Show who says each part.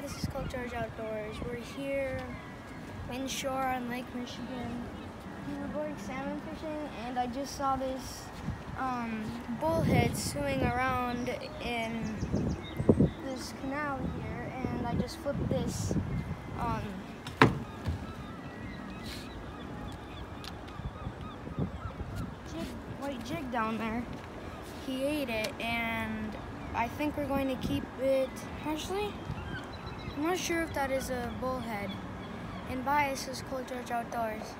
Speaker 1: this is Colt George Outdoors. We're here inshore on Lake Michigan. We were going salmon fishing, and I just saw this um, bullhead swimming around in this canal here, and I just flipped this um, jig, white jig down there. He ate it, and I think we're going to keep it. Actually, I'm not sure if that is a bullhead. And by us is Colt George Outdoors.